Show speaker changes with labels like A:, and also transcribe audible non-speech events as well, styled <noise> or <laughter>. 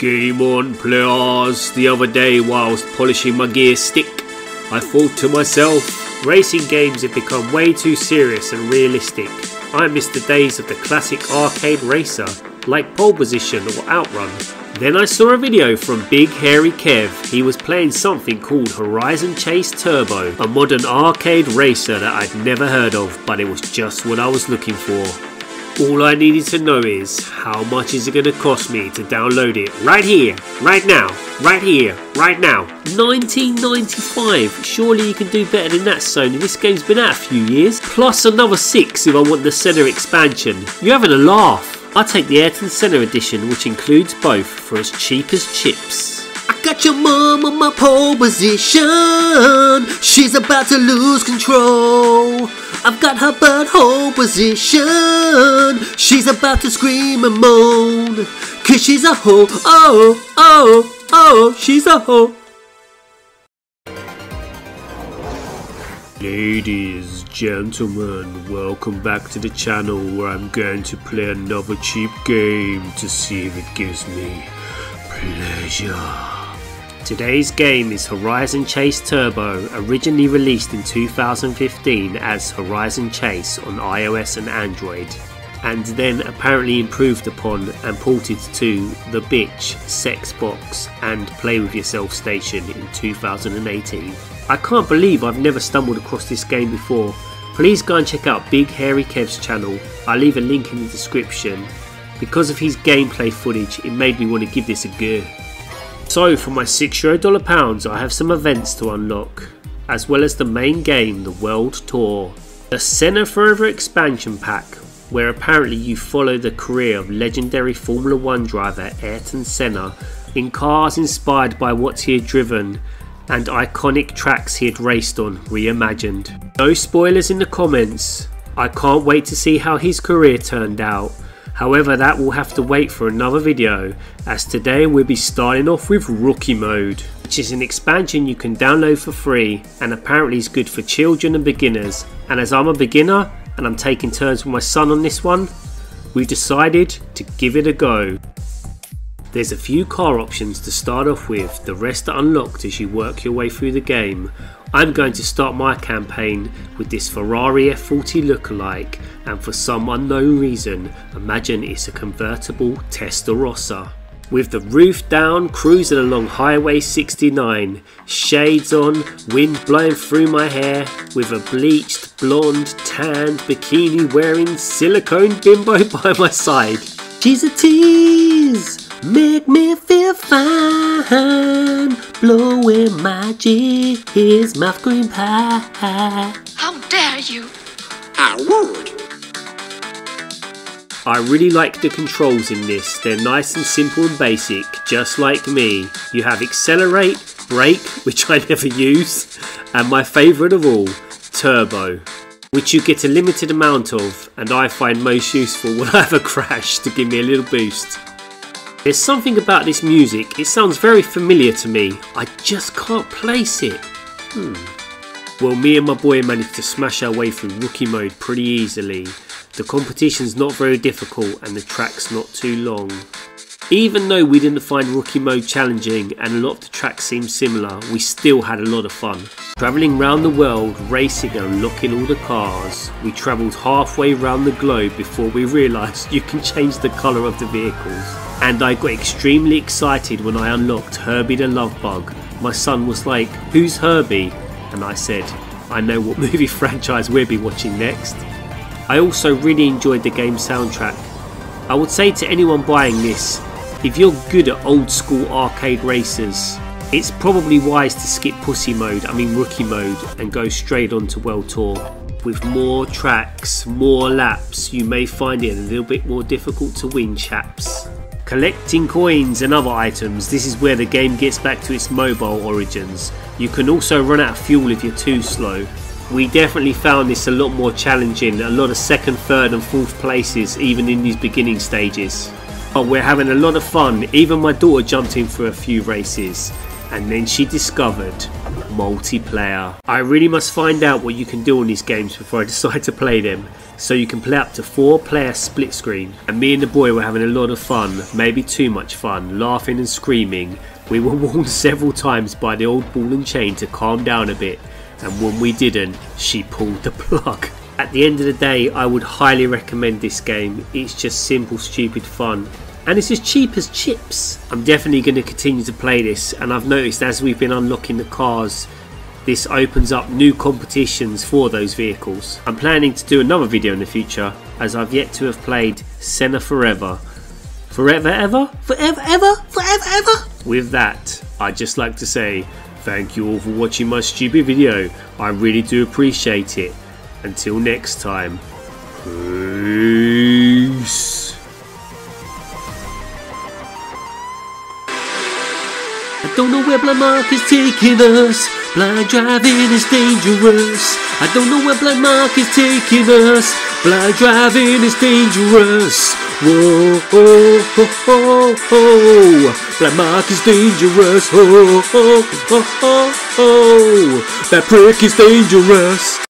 A: Game on, players. The other day, whilst polishing my gear stick, I thought to myself, racing games have become way too serious and realistic. I miss the days of the classic arcade racer, like pole position or outrun. Then I saw a video from Big Hairy Kev. He was playing something called Horizon Chase Turbo, a modern arcade racer that I'd never heard of, but it was just what I was looking for. All I needed to know is how much is it going to cost me to download it right here, right now, right here, right now. 1995. Surely you can do better than that, Sony. This game's been out a few years. Plus another six if I want the Senna expansion. You're having a laugh. I take the Ayrton Senna edition, which includes both, for as cheap as chips.
B: I got your mum on my pole position. She's about to lose control. I've got her butthole position. She's about to scream and moan. Cause she's a hoe. Oh, oh, oh, she's a hoe.
A: Ladies, gentlemen, welcome back to the channel where I'm going to play another cheap game to see if it gives me pleasure. Today's game is Horizon Chase Turbo, originally released in 2015 as Horizon Chase on iOS and Android, and then apparently improved upon and ported to the Bitch, Sexbox, and Play With Yourself station in 2018. I can't believe I've never stumbled across this game before. Please go and check out Big Hairy Kev's channel. I'll leave a link in the description. Because of his gameplay footage, it made me want to give this a go. So for my 6 euro dollar pounds, I have some events to unlock, as well as the main game, the World Tour. The Senna Forever expansion pack, where apparently you follow the career of legendary Formula 1 driver Ayrton Senna in cars inspired by what he had driven and iconic tracks he had raced on reimagined. No spoilers in the comments. I can't wait to see how his career turned out. However, that will have to wait for another video, as today we'll be starting off with Rookie Mode, which is an expansion you can download for free and apparently is good for children and beginners. And as I'm a beginner and I'm taking turns with my son on this one, we decided to give it a go. There's a few car options to start off with, the rest are unlocked as you work your way through the game. I'm going to start my campaign with this Ferrari F40 lookalike and for some unknown reason imagine it's a convertible Testarossa. With the roof down, cruising along Highway 69, shades on, wind blowing through my hair, with a bleached, blonde, tanned, bikini wearing silicone bimbo <laughs> by my side.
B: She's a tease. Make me feel fine. Blowing my jizz, mouth green pie.
C: How dare you!
D: How rude!
A: I really like the controls in this, they're nice and simple and basic, just like me. You have accelerate, brake, <laughs> which I never use, and my favourite of all, turbo, which you get a limited amount of and I find most useful when I have a crash to give me a little boost. There's something about this music, it sounds very familiar to me, I just can't place it. Hmm. Well, me and my boy managed to smash our way through rookie mode pretty easily. The competition's not very difficult and the track's not too long. Even though we didn't find rookie mode challenging and a lot of the tracks seemed similar, we still had a lot of fun. Travelling around the world, racing and unlocking all the cars, we travelled halfway around the globe before we realised <laughs> you can change the colour of the vehicles. And I got extremely excited when I unlocked Herbie the Love Bug. My son was like, who's Herbie? And I said, I know what <laughs> movie franchise we'll be watching next. I also really enjoyed the game soundtrack. I would say to anyone buying this, if you're good at old school arcade racers, it's probably wise to skip Pussy mode, I mean Rookie mode, and go straight on to World Tour. With more tracks, more laps, you may find it a little bit more difficult to win, chaps. Collecting coins and other items, this is where the game gets back to its mobile origins. You can also run out of fuel if you're too slow. We definitely found this a lot more challenging, a lot of second, third and fourth places even in these beginning stages. But we're having a lot of fun, even my daughter jumped in for a few races and then she discovered multiplayer. I really must find out what you can do on these games before I <laughs> decide to play them. So you can play up to four player split screen. And me and the boy were having a lot of fun, maybe too much fun, laughing and screaming. We were <laughs> warned several times by the old ball and chain to calm down a bit, and when we didn't, she pulled the <laughs> plug. At the end of the day, I would highly recommend this game. It's just simple, stupid fun. And it's as cheap as chips. I'm definitely going to continue to play this, and I've noticed as we've been unlocking the cars, this opens up new competitions for those vehicles. I'm planning to do another video in the future, as I've yet to have played Senna Forever. Forever ever? Forever ever? Forever ever? With that, I'd just like to say thank you all for watching my stupid video. I really do appreciate it. Until next time, peace.
B: I don't know where Blind Marc is taking us. Blind driving is dangerous. I don't know where Blind Marc is taking us. Blind driving is dangerous. Whoa, oh, oh, oh, oh. Blind Marc is dangerous. Oh, oh, oh, oh, oh. That prick is dangerous.